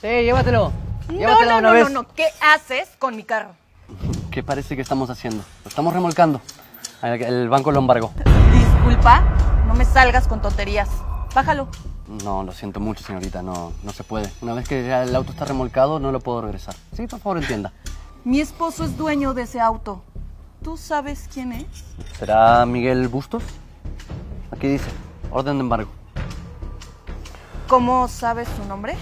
Sí, llévatelo. No, Llévatelo no, una no, vez. no, no. ¿Qué haces con mi carro? ¿Qué parece que estamos haciendo? Lo estamos remolcando. El, el banco lo embargó. Disculpa, no me salgas con tonterías. Bájalo. No, lo siento mucho, señorita. No, no se puede. Una vez que ya el auto está remolcado, no lo puedo regresar. Sí, por favor, entienda. Mi esposo es dueño de ese auto. ¿Tú sabes quién es? ¿Será Miguel Bustos? Aquí dice, orden de embargo. ¿Cómo sabes su nombre?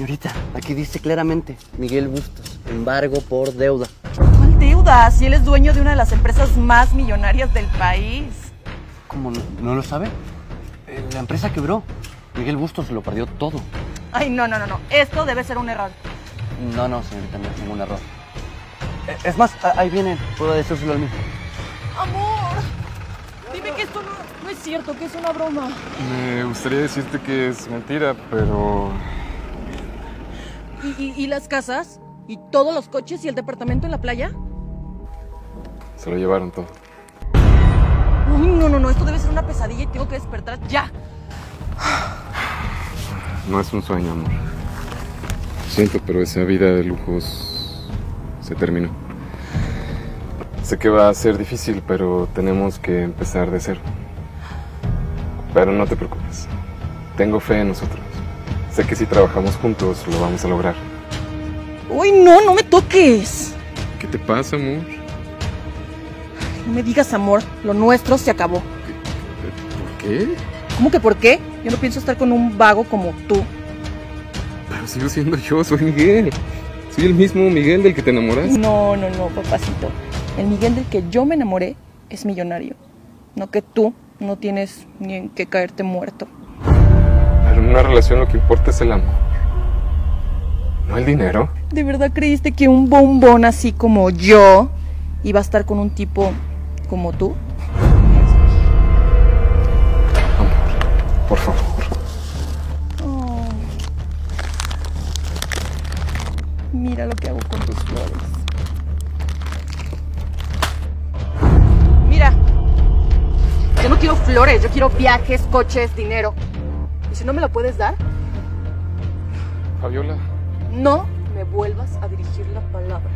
Señorita, aquí dice claramente, Miguel Bustos, embargo por deuda. ¿Cuál deuda? Si él es dueño de una de las empresas más millonarias del país. ¿Cómo no, no lo sabe? Eh, La empresa quebró. Miguel Bustos se lo perdió todo. Ay, no, no, no, no. Esto debe ser un error. No, no, señorita, no es ningún error. Eh, Es más, ahí viene, puedo decírselo al mismo. Amor, dime que esto no, no es cierto, que es una broma. Me gustaría decirte que es mentira, pero ¿Y, y- y las casas? ¿Y todos los coches y el departamento en la playa? se lo llevaron todo. Ay, no, no, no, esto debe ser una pesadilla y tengo que despertar ya. No es un sueño, amor. Siento, pero esa vida de lujos se terminó. Sé que va a ser difícil, pero tenemos que empezar de cero. Pero no te preocupes. Tengo fe en nosotros. Sé que si trabajamos juntos lo vamos a lograr. Uy, no, no me toques. ¿Qué te pasa, amor? No me digas amor, lo nuestro se acabó. ¿Por qué? ¿Cómo que por qué? Yo no pienso estar con un vago como tú. Pero sigo siendo yo, soy Miguel. Soy el mismo Miguel del que te enamoraste. No, no, no, papacito. El Miguel del que yo me enamoré es millonario. No que tú no tienes ni en qué caerte muerto. En una relación lo que importa es el amor. No el dinero. ¿De verdad creíste que un bombón así como yo iba a estar con un tipo como tú? Amor, por favor. Oh. Mira lo que hago con tus flores. Mira, yo no quiero flores, yo quiero viajes, coches, dinero. ¿Y si no me lo puedes dar? Fabiola, No me vuelvas a dirigir la palabra.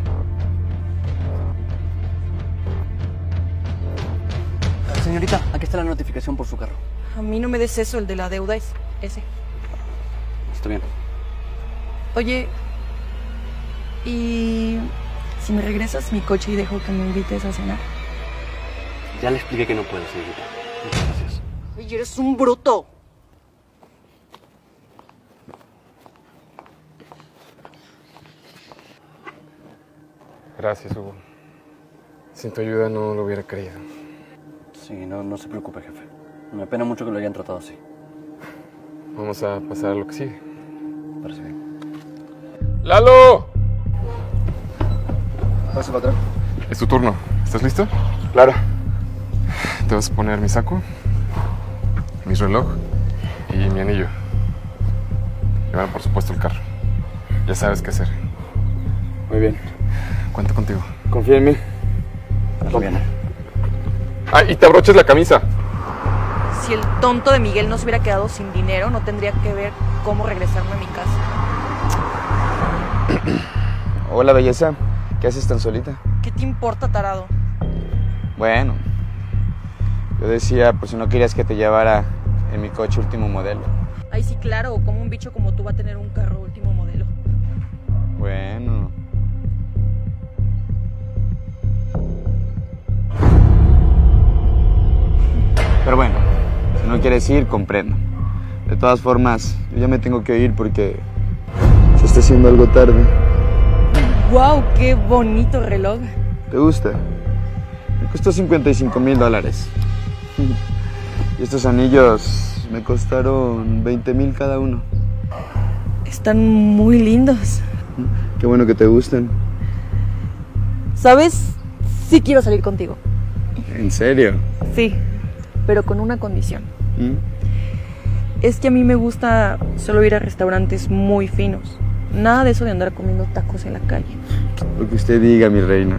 Señorita, aquí está la notificación por su carro. A mí no me des eso, el de la deuda es ese. Está bien. Oye, ¿y si me regresas mi coche y dejo que me invites a cenar? Ya le expliqué que no puedo, señorita. Muchas gracias. Oye, eres un bruto. Gracias, Hugo. Sin tu ayuda no lo hubiera creído. Sí, no, no se preocupe, jefe. Me apena mucho que lo hayan tratado así. Vamos a pasar a lo que sigue. Parece bien. ¡Lalo! Pase, patrón. Es tu turno. ¿Estás listo? Claro. Te vas a poner mi saco, mi reloj y mi anillo. Llevar, por supuesto, el carro. Ya sabes qué hacer. Muy bien. Cuento contigo. Confía en mí. Está bien. ¡Ah, y te abroches la camisa! Si el tonto de Miguel no se hubiera quedado sin dinero, no tendría que ver cómo regresarme a mi casa. Hola, belleza. ¿Qué haces tan solita? ¿Qué te importa, tarado? Bueno, yo decía, por si no querías que te llevara en mi coche último modelo. Ay, sí, claro, como un bicho como tú va a tener un carro último modelo. Bueno. Pero bueno, si no quieres ir, comprendo. De todas formas, yo ya me tengo que ir porque se está haciendo algo tarde. ¡Wow! ¡Qué bonito reloj! ¿Te gusta? Me costó 55 mil dólares. Y estos anillos me costaron 20 mil cada uno. Están muy lindos. Qué bueno que te gusten. ¿Sabes? Sí quiero salir contigo. ¿En serio? Sí, pero con una condición. ¿Mm? Es que a mí me gusta solo ir a restaurantes muy finos. Nada de eso de andar comiendo tacos en la calle. Lo que usted diga, mi reina.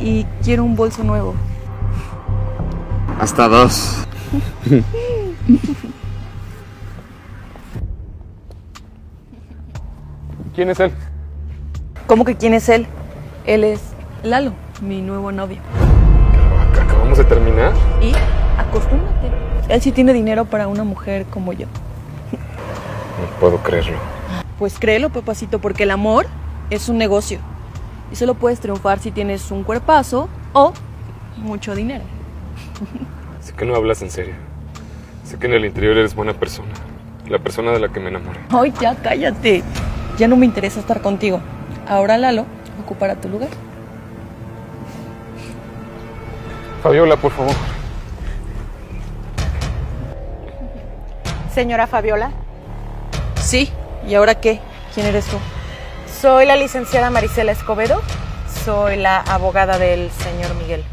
Y quiero un bolso nuevo. Hasta dos. ¿Quién es él? ¿Cómo que quién es él? Él es Lalo, mi nuevo novio. Acabamos de terminar. Y acostúmbrate. Él sí tiene dinero para una mujer como yo. No puedo creerlo. Pues créelo, papacito, porque el amor es un negocio. Y solo puedes triunfar si tienes un cuerpazo o mucho dinero. Sé que no hablas en serio. Sé que en el interior eres buena persona. La persona de la que me enamoré. Ay, ya cállate. Ya no me interesa estar contigo. Ahora Lalo ocupará tu lugar. Fabiola, por favor. Señora Fabiola, Sí. ¿Y ahora qué? ¿Quién eres tú? soy la licenciada Marisela Escobedo. Soy la abogada del señor Miguel.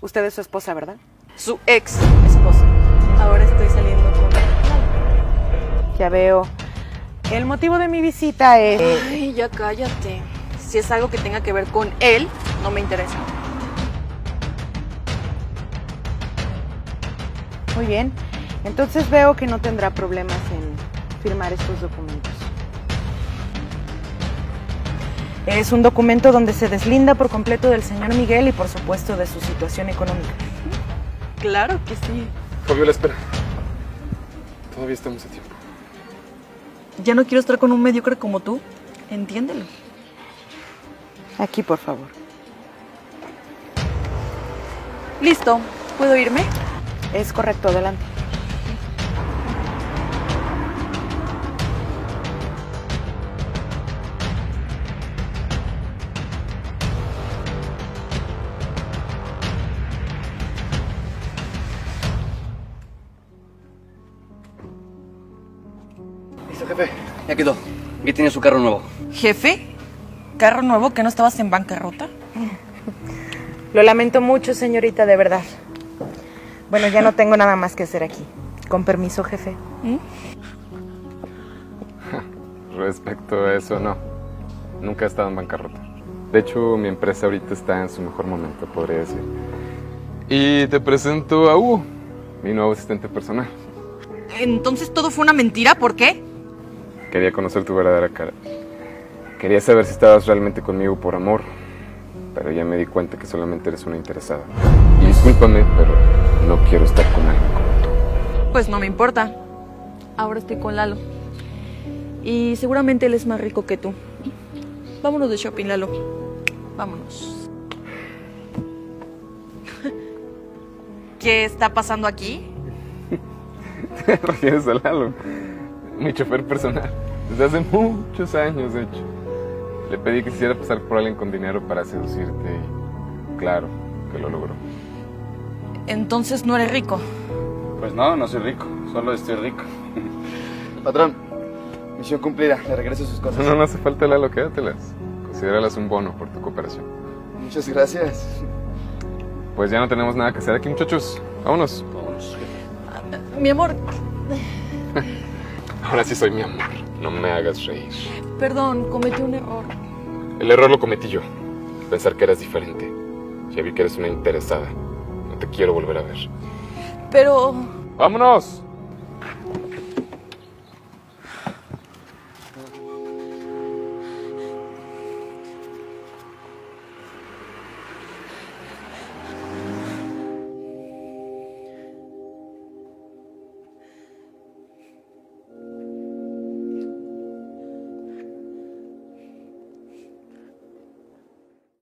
Usted es su esposa, ¿verdad? Su ex esposa. Ahora estoy saliendo con. Ya veo. El motivo de mi visita es... Ay, ya cállate. Si es algo que tenga que ver con él, no me interesa. Muy bien. Entonces veo que no tendrá problemas en firmar estos documentos. Es un documento donde se deslinda por completo del señor Miguel y por supuesto de su situación económica. Claro que sí. Fabiola, espera. Todavía estamos a tiempo. Ya no quiero estar con un mediocre como tú. Entiéndelo. Aquí, por favor. Listo. ¿Puedo irme? Es correcto, adelante. Listo, jefe. Ya quedó. Aquí tiene su carro nuevo. Jefe, carro nuevo que no estabas en bancarrota. Lo lamento mucho, señorita, de verdad. Bueno, ya no tengo nada más que hacer aquí. Con permiso, jefe. Respecto a eso, no. Nunca he estado en bancarrota. De hecho, mi empresa ahorita está en su mejor momento, podría decir. Y te presento a Hugo, mi nuevo asistente personal. Entonces todo fue una mentira, ¿por qué? Quería conocer tu verdadera cara. Quería saber si estabas realmente conmigo por amor, pero ya me di cuenta que solamente eres una interesada. Y discúlpame, pero no quiero estar con alguien como tú. Pues no me importa. Ahora estoy con Lalo. Y seguramente él es más rico que tú. Vámonos de shopping, Lalo. Vámonos. ¿Qué está pasando aquí? ¿Te refieres a Lalo? Mi chofer personal. Desde hace muchos años, de hecho. Le pedí que quisiera pasar por alguien con dinero para seducirte y claro que lo logró. Entonces no eres rico. Pues no, no soy rico, solo estoy rico. Patrón, misión cumplida, le regreso sus cosas. No, no, no hace falta Lalo, quédatelas. Considéralas un bono por tu cooperación. Muchas gracias. Pues ya no tenemos nada que hacer aquí, muchachos. Vámonos. Mi amor, Ahora sí soy mi amor. No me hagas reír. perdón, cometí un error. El error lo cometí yo. Pensar que eras diferente. Ya vi que eres una interesada. Te quiero volver a ver. Pero ¡Vámonos!